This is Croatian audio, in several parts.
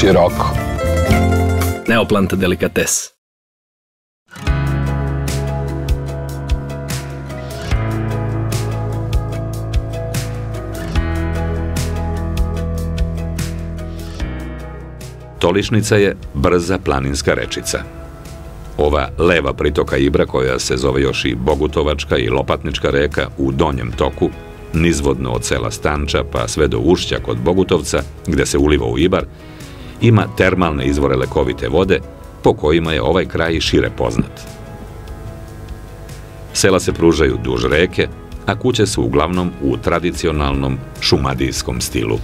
široko. Neoplanta delikates. Tolišnica je brza planinska rečica. Ova leva pritoka Ibra, koja se zove još i Bogutovačka i Lopatnička reka u donjem toku, nizvodno od sela Stanča pa sve do Ušća kod Bogutovca, gde se uliva u Ibar, ima termalne izvore lekovite vode, po kojima je ovaj kraj šire poznat. Sela se pružaju duž reke, a kuće su uglavnom u tradicionalnom šumadijskom stilu.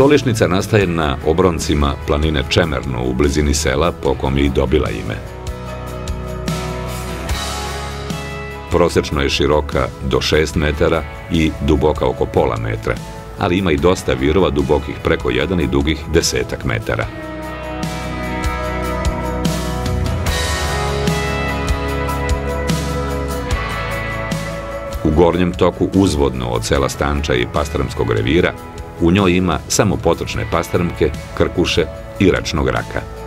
Tolišnica nastaje na obroncima planine Čemerno u blizini sela po kom je i dobila ime. Prosečno je široka do 6 metara i duboka oko pola metra, ali ima i dosta virova dubokih preko 1 i dugih desetak metara. U gornjem toku uzvodno od sela Stanča i Pastrmskog revira u njoj ima samo potočne pastrmke, krkuše i račnog raka.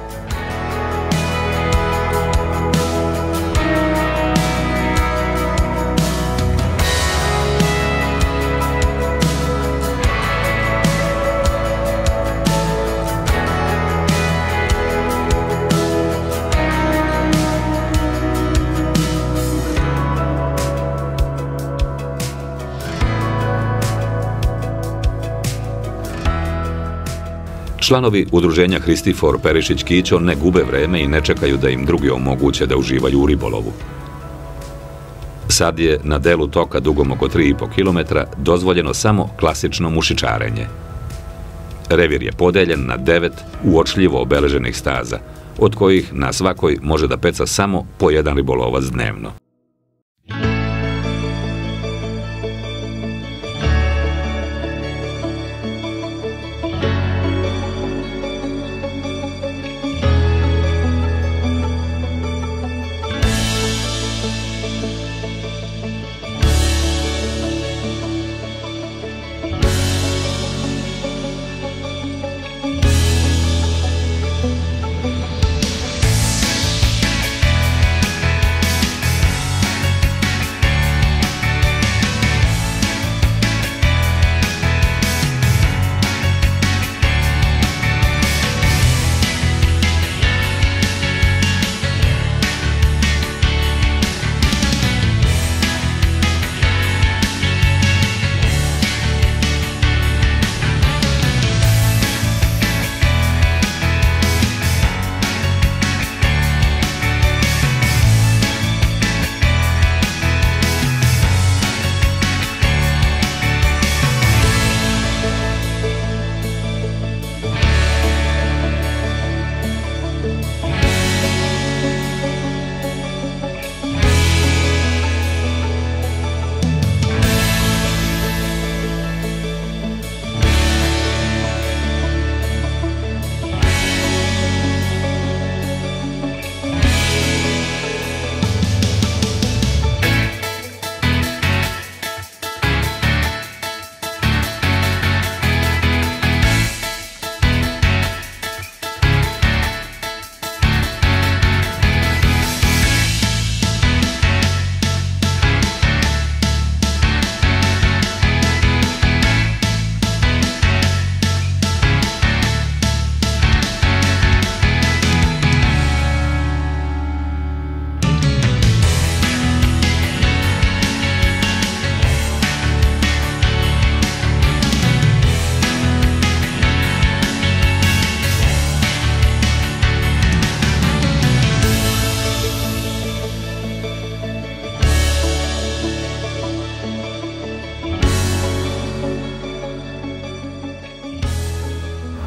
Članovi udruženja Hristifor Perišić Kićo ne gube vreme i ne čekaju da im drugi omoguće da uživaju u ribolovu. Sad je na delu toka dugom oko 3,5 km dozvoljeno samo klasično mušičarenje. Revir je podeljen na devet uočljivo obeleženih staza, od kojih na svakoj može da peca samo po jedan ribolovac dnevno.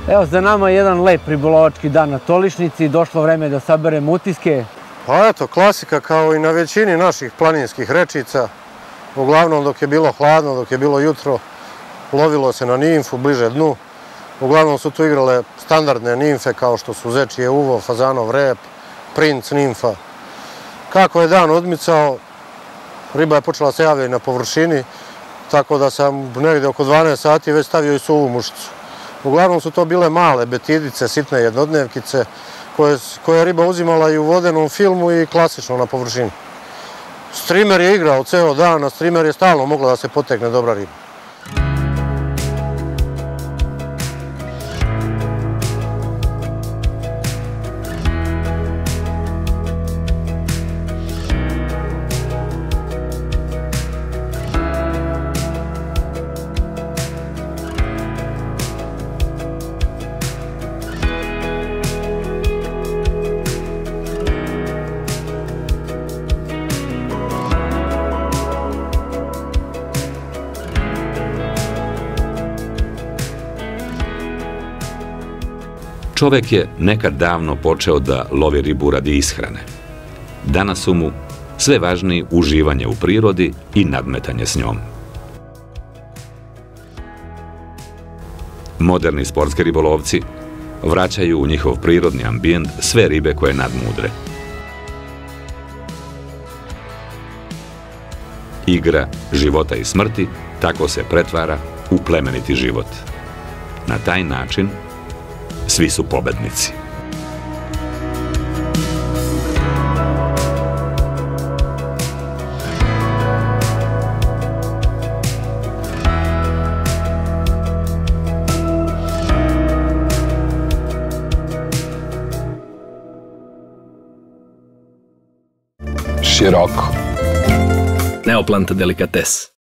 Evo, za nama je jedan lep ribolovački dan na Tolišnici. Došlo vreme da saberemo utiske. Pa eto, klasika kao i na većini naših planinskih rečica. Uglavnom dok je bilo hladno, dok je bilo jutro, lovilo se na nimfu bliže dnu. Uglavnom su tu igrale standardne nimfe kao što su zečije uvo, fazanov rep, princ nimfa. Kako je dan odmicao, riba je počela se javljati na površini, tako da sam negdje oko 12 sati već stavio i suvu mušicu. Uglavnom su to bile male betidice, sitne jednodnevkice, koje, je riba uzimala i u vodenom filmu i klasično na površini. Streamer je igrao ceo dan, a streamer je stalno mogla da se potekne dobra riba. Čovek je nekad davno počeo da lovi ribu radi ishrane. Danas su mu sve važniji uživanje u prirodi i nadmetanje s njom. Moderni sportski ribolovci vraćaju u njihov prirodni ambijent sve ribe koje nadmudre. Igra života i smrti tako se pretvara u plemeniti život. Na taj način svi su pobednici. Široko. Neoplanta delikates.